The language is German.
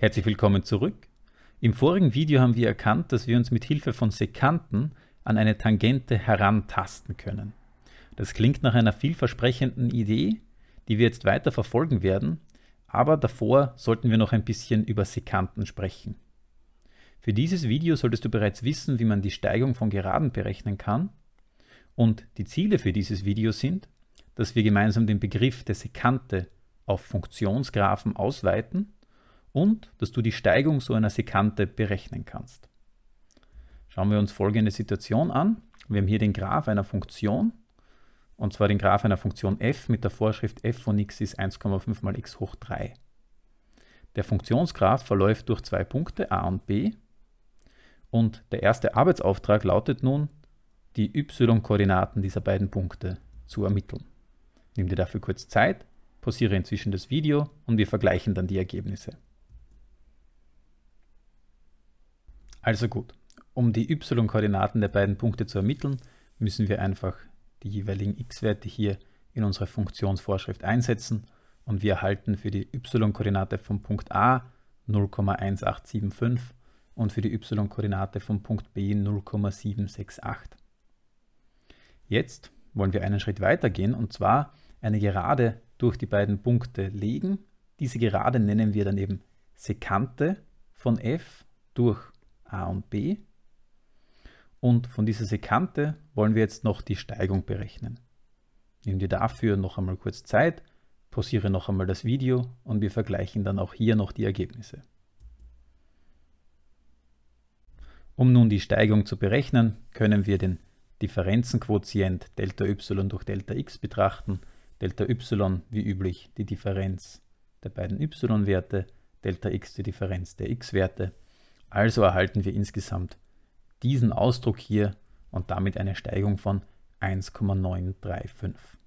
Herzlich willkommen zurück. Im vorigen Video haben wir erkannt, dass wir uns mit Hilfe von Sekanten an eine Tangente herantasten können. Das klingt nach einer vielversprechenden Idee, die wir jetzt weiter verfolgen werden, aber davor sollten wir noch ein bisschen über Sekanten sprechen. Für dieses Video solltest du bereits wissen, wie man die Steigung von Geraden berechnen kann und die Ziele für dieses Video sind, dass wir gemeinsam den Begriff der Sekante auf Funktionsgraphen ausweiten und dass du die Steigung so einer Sekante berechnen kannst. Schauen wir uns folgende Situation an. Wir haben hier den Graph einer Funktion, und zwar den Graph einer Funktion f mit der Vorschrift f von x ist 1,5 mal x hoch 3. Der Funktionsgraph verläuft durch zwei Punkte a und b und der erste Arbeitsauftrag lautet nun, die y-Koordinaten dieser beiden Punkte zu ermitteln. Nimm dir dafür kurz Zeit, pausiere inzwischen das Video und wir vergleichen dann die Ergebnisse. Also gut, um die y-Koordinaten der beiden Punkte zu ermitteln, müssen wir einfach die jeweiligen x-Werte hier in unsere Funktionsvorschrift einsetzen und wir erhalten für die y-Koordinate vom Punkt A 0,1875 und für die y-Koordinate vom Punkt B 0,768. Jetzt wollen wir einen Schritt weiter gehen und zwar eine Gerade durch die beiden Punkte legen. Diese Gerade nennen wir dann eben Sekante von f durch a und b. Und von dieser Sekante wollen wir jetzt noch die Steigung berechnen. Nimm dir dafür noch einmal kurz Zeit, pausiere noch einmal das Video und wir vergleichen dann auch hier noch die Ergebnisse. Um nun die Steigung zu berechnen, können wir den Differenzenquotient Delta y durch Delta x betrachten. Delta y wie üblich die Differenz der beiden y-Werte, Delta x die Differenz der x-Werte also erhalten wir insgesamt diesen Ausdruck hier und damit eine Steigung von 1,935.